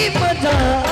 Prima donna.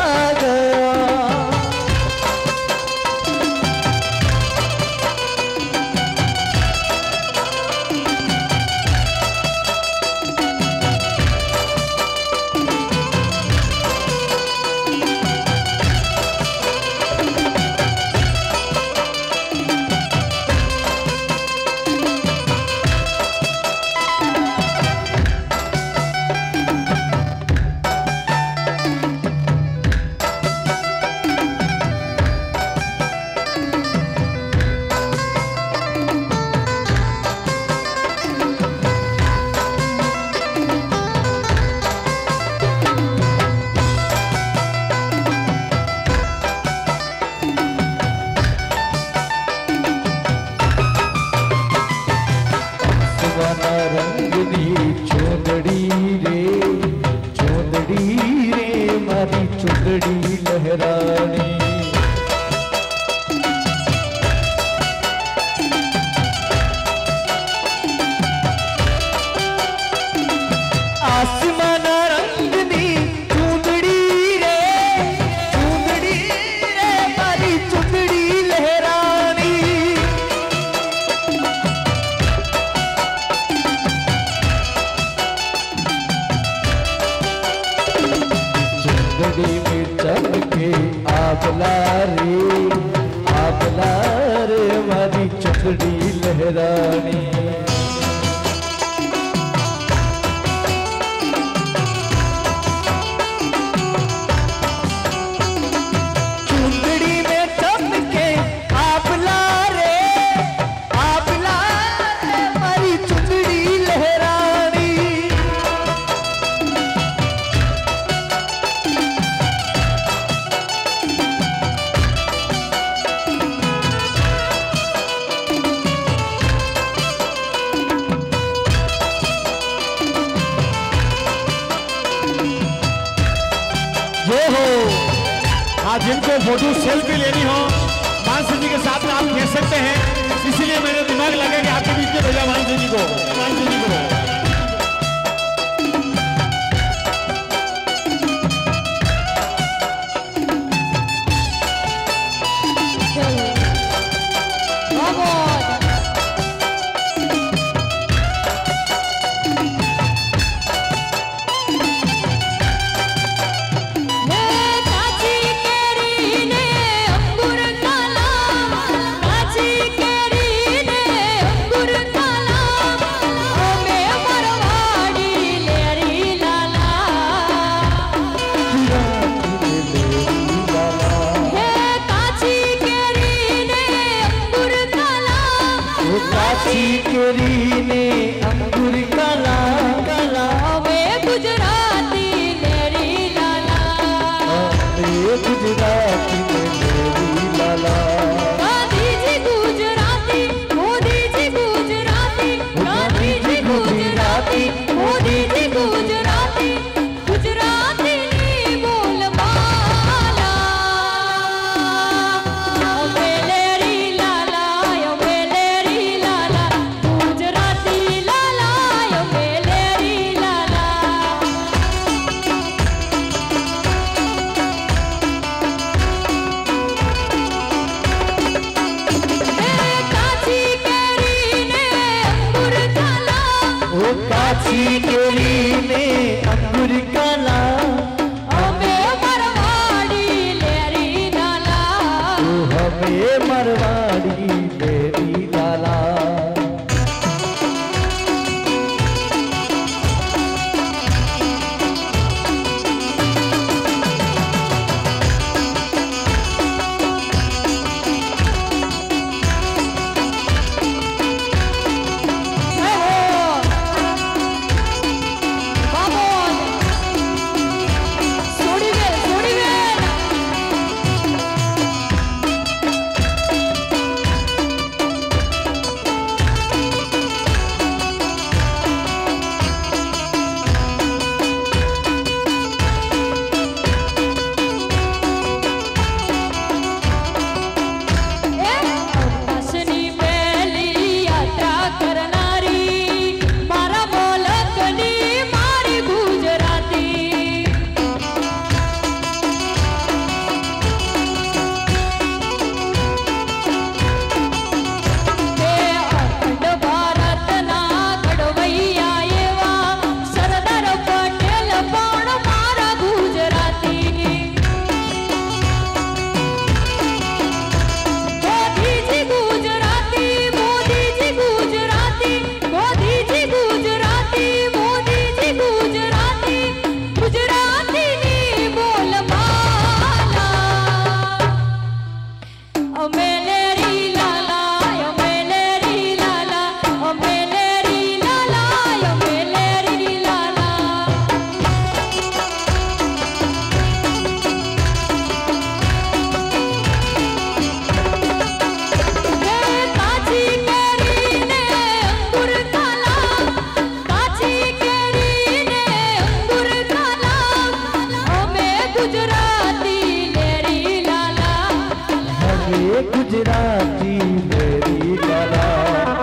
Gujarati मेरी कला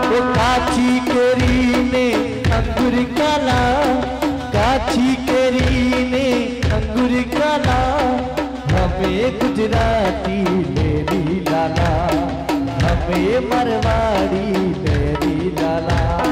वो काची केरी ने अंगूर काला, काची केरी ने अंगूर कला। हमें गुजराती मेरी लाला, हमें मरवाड़ी मेरी लाला।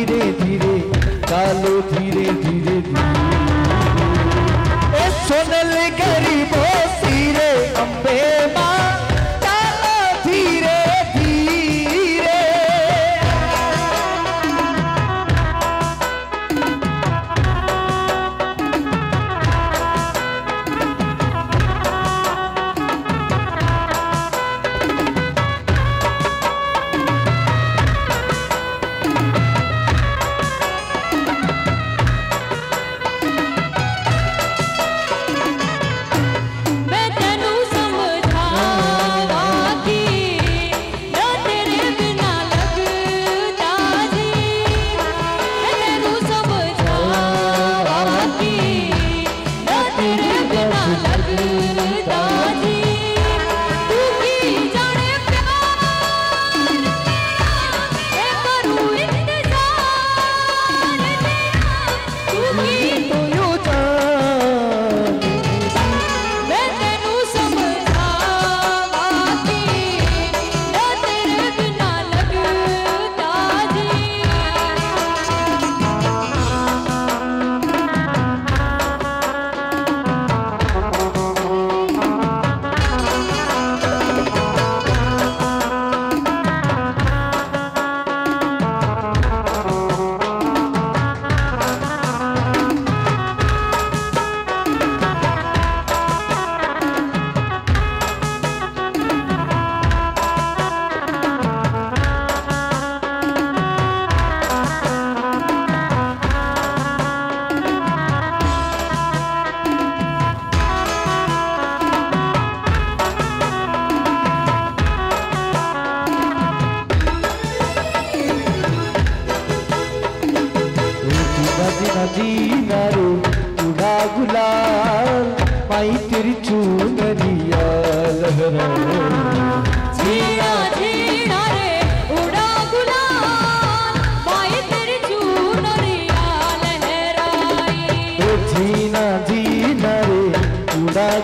ধীরে ধীরে কালো ধীরে ধীরে ধীরে।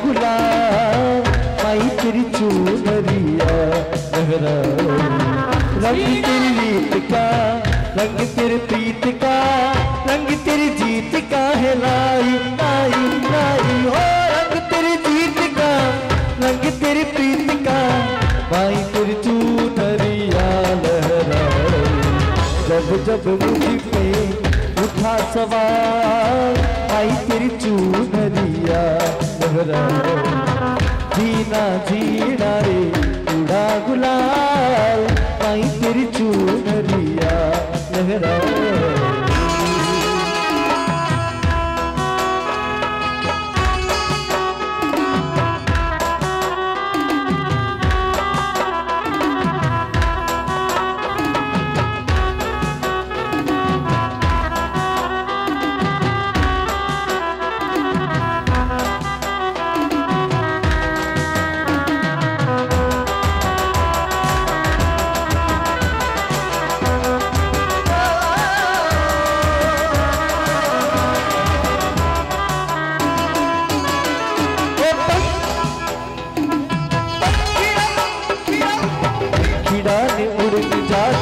गुलाल पाई तेरी चूनरिया लहरा रंग तेरी रीत का, रंग तेरे प्रीत का, रंग तेरी जीत का है लाई लाई लाई। हो रंग तेरी जीत का, रंग तेरी प्रीत का भाई तेरी चूनरिया लहरा जब जब मुझ पे उठा सवार आई तेरी चूनरिया लहरा जीना जीना रे उड़ा गुलाल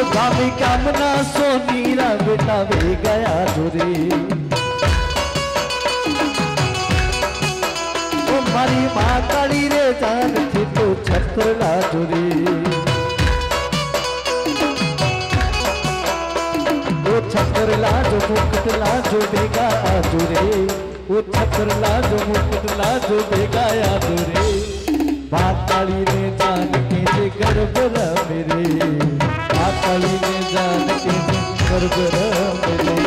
ओ गामी गामना सोनी रबला वे गया दुरे। ओ मारी माँ काली रे जान थी तो छत्र छतला दुरी। वो छतर लाजो मुकुट लाजो बेगा आजुरे वो छतर लाजो मुकुट लाजो बेगा आजुरे बाताली ने जान के जे गर्भ र मेरे। बाताली ने जान के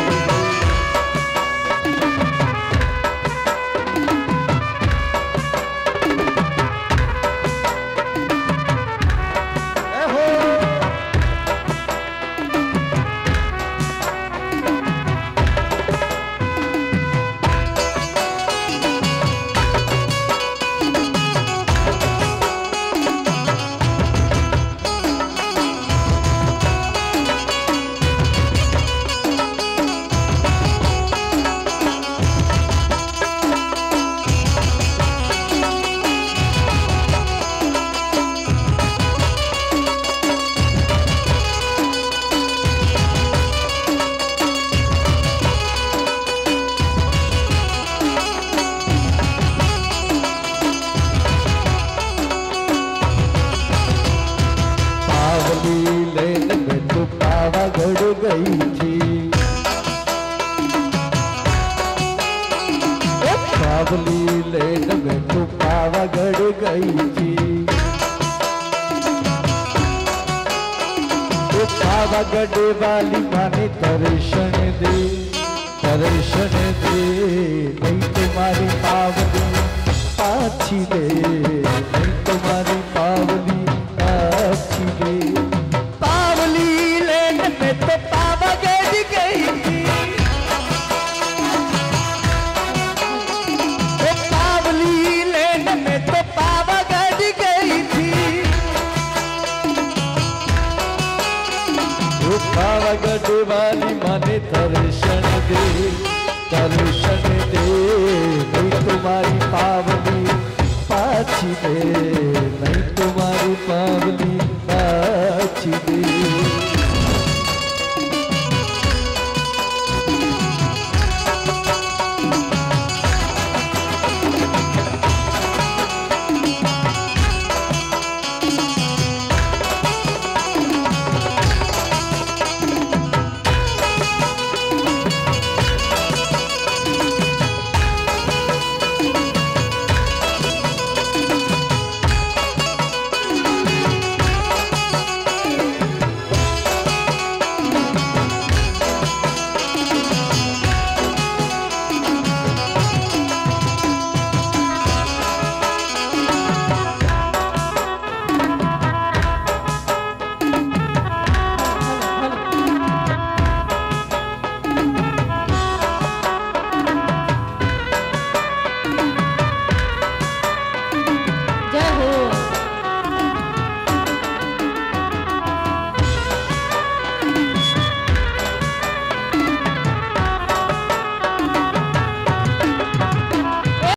दर्शन दे नहीं तुम्हारी पावनी पाछी दे पाछी दे नहीं तुम्हारी पावनी पाछी दे